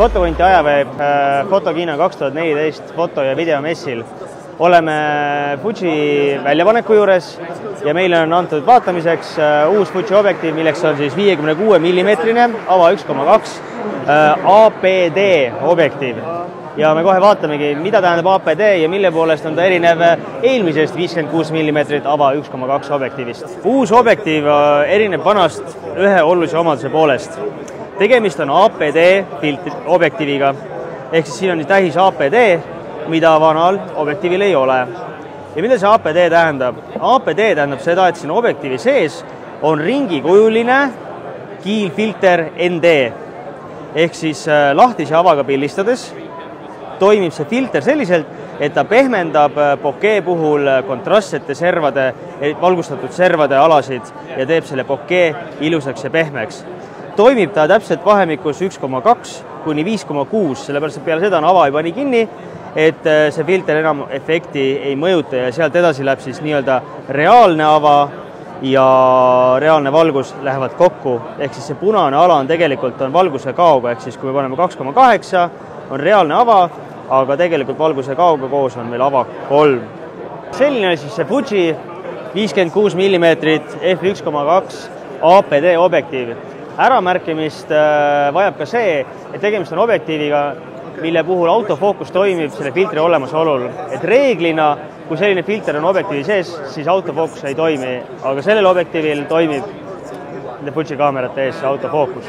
fotokunti ajaveeb äh, Fotokiina kaks tuhat neliteist foto- ja videomessil. oleme Fuji väljapaneku juures ja meile on antud vaatamiseks äh, uus Fuji objektiiv, milleks on siis viiekümne kuue millimeetrine ava üks koma kaks äh, APD objektiiv ja me kohe vaatamegi, mida tähendab APD ja mille poolest on ta erinev eelmisest viiskümmend kuus millimeetrit ava üks koma kaks objektiivist. uus objektiiv erineb vanast ühe olulise omaduse poolest. Tegemist on APD filtri objektiiviga ehk siis siin on tähis APD, mida vanal objektiivil ei ole. ja mida see APD tähendab? APD tähendab seda, et siin objektiivi sees on ringikujuline kiilfilter ND ehk siis lahtise avaga pildistades toimib see filter selliselt, et ta pehmendab bokee puhul kontrastsete servade, valgustatud servade alasid ja teeb selle bokee ilusaks ja pehmeks. Toimib ta täpselt vahemikus üks koma kaks kuni viis koma kuus, sellepärast et peale seda on ava juba nii kinni, et see filter enam efekti ei mõjuta ja sealt edasi läheb siis nii-öelda reaalne ava ja reaalne valgus lähevad kokku, ehk siis see punane ala on tegelikult, on valguse kaoga, ehk siis kui me paneme kaks koma kaheksa, on reaalne ava, aga tegelikult valguse kaoga koos on meil ava kolm. selline siis see Fuji viiskümmend kuus millimeetrit f üks koma kaks APD objektiiv. Äramärkimist vajab ka see, et tegemist on objektiiviga, mille puhul autofookus toimib selle filtri olemasolul, et reeglina kui selline filter on objektiivi sees, siis autofookus ei toimi, aga sellel objektiivil toimib nende Fuji kaamerate ees see autofookus